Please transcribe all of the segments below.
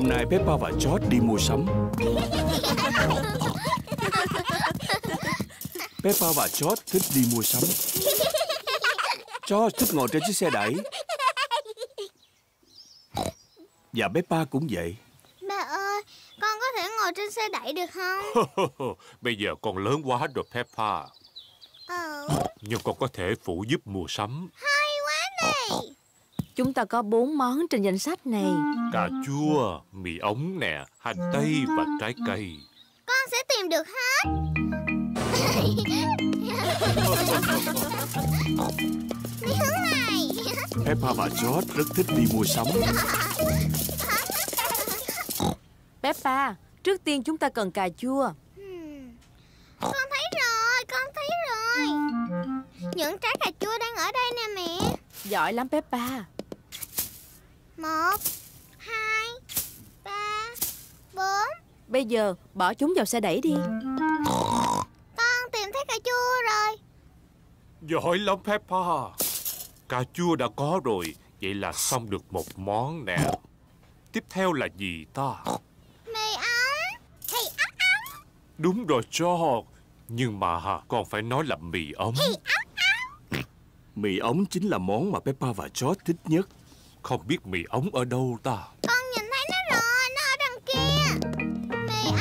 Hôm nay Peppa và George đi mua sắm. Peppa và George thích đi mua sắm. George thích ngồi trên chiếc xe đẩy. Và Peppa cũng vậy. Ba ơi, con có thể ngồi trên xe đẩy được không? Bây giờ con lớn quá rồi Peppa. Ờ, Nhưng con có thể phụ giúp mua sắm. Hay quá này Chúng ta có bốn món trên danh sách này. Cà chua, mì ống nè, hành tây và trái cây. Con sẽ tìm được hết. Hướng này. Peppa và George rất thích đi mua sắm. Peppa, trước tiên chúng ta cần cà chua. Hmm, Con thấy rồi, con thấy rồi. Những trái cà chua đang ở đây nè mẹ. Giỏi lắm Peppa Một Hai Ba Bốn. Bây giờ bỏ chúng vào xe đẩy đi. Con tìm thấy cà chua rồi. Giỏi lắm Peppa. Cà chua đã có rồi Vậy là xong được một món nè. Tiếp theo là gì ta? Mì ống Thì ốc ống Đúng rồi George. Nhưng mà con phải nói là mì ống Mì ống chính là món mà Peppa và George thích nhất Không biết mì ống ở đâu ta? Con nhìn thấy nó rồi Nó ở đằng kia. Mì ống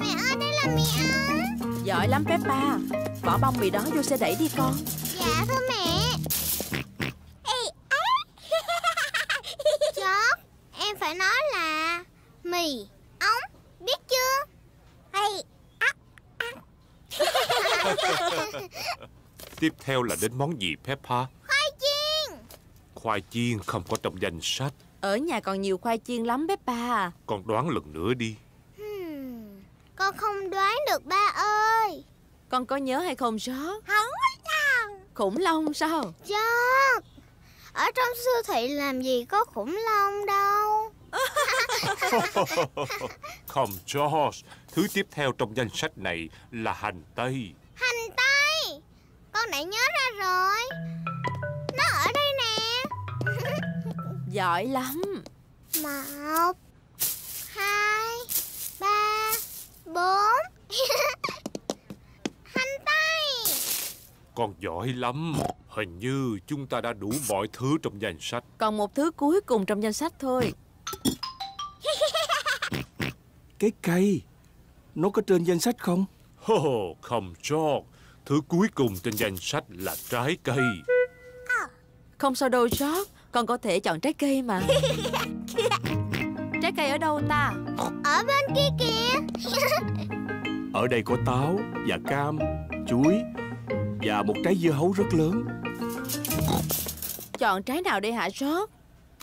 Mẹ ơi đây là mì ống Giỏi lắm Peppa. Bỏ bông mì đó vô xe đẩy đi con. Dạ thưa mẹ. Chót Em phải nói là Mì ống Biết chưa? Ê, á, á. Tiếp theo là đến món gì Peppa Khoai chiên không có trong danh sách. Ở nhà còn nhiều khoai chiên lắm Peppa Con đoán lần nữa đi. Hmm. Con không đoán được ba ơi. Con có nhớ hay không George Không sao Khủng long sao? Chót Ở trong siêu thị làm gì có khủng long đâu. Không George Thứ tiếp theo trong danh sách này là hành tây. Hành tây Con đã nhớ ra rồi Giỏi lắm. Một Hai Ba Bốn. Hành tây Con giỏi lắm. Hình như chúng ta đã đủ mọi thứ trong danh sách. Còn một thứ cuối cùng trong danh sách thôi. Cái cây Nó có trên danh sách không? Hô, không George Thứ cuối cùng trên danh sách là trái cây. Không sao đâu George Con có thể chọn trái cây mà. Trái cây ở đâu ta? Ở bên kia kìa. Ở đây có táo và cam, chuối Và một trái dưa hấu rất lớn. Chọn trái nào đây hả George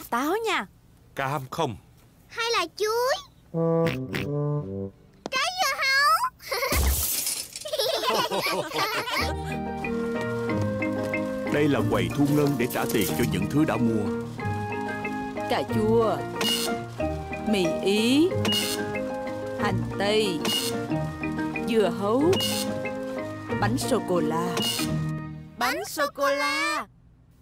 Táo nha. Cam không. Hay là chuối? Trái dưa hấu Đây là quầy thu ngân để trả tiền cho những thứ đã mua. Cà chua Mì ý Hành tây Dưa hấu Bánh sô-cô-la Bánh sô-cô-la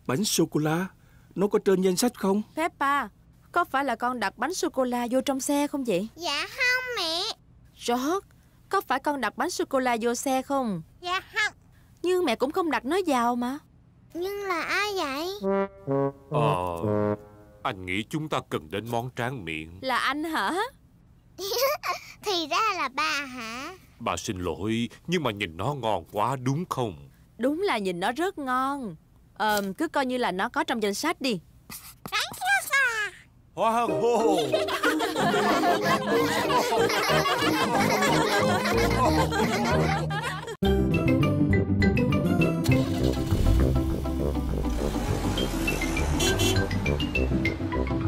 Bánh sô-cô-la Nó có trên danh sách không? Peppa Có phải là con đặt bánh sô-cô-la vô trong xe không vậy? Dạ không mẹ. George Có phải con đặt bánh sô-cô-la vô xe không? Dạ không. Nhưng mẹ cũng không đặt nó vào mà Nhưng là ai vậy? Ờ Anh nghĩ chúng ta cần đến món tráng miệng. Là anh hả? Thì ra là ba hả? Bà xin lỗi Nhưng mà nhìn nó ngon quá đúng không? Đúng là nhìn nó rất ngon. Ờ, cứ coi như là nó có trong danh sách đi. Hoàng hô Música